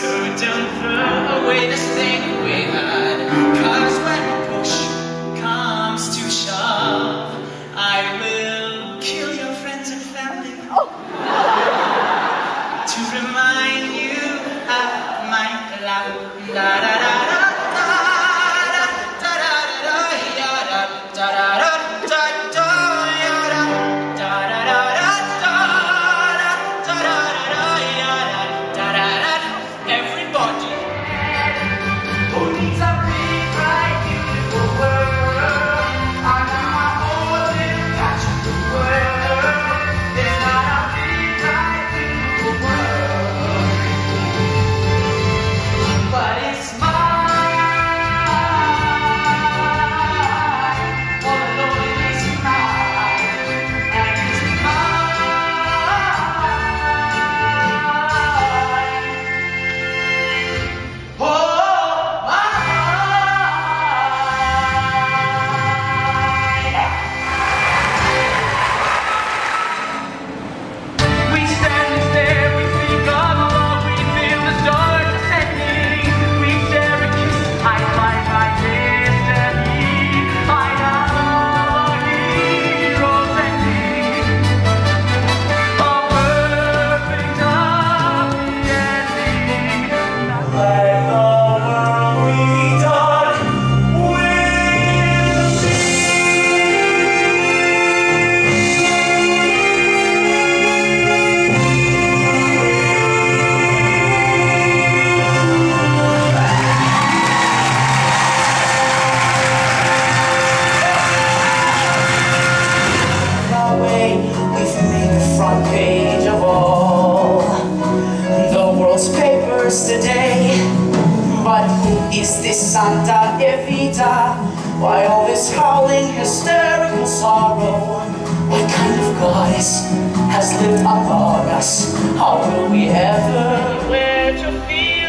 So don't throw away the thing we had Cause when push comes to shove I will kill your friends and family. Oh. To remind you of my love Is who is this Santa Evita? Why all this howling, hysterical sorrow? What kind of goddess has lived upon us? How will we ever? Where to feed?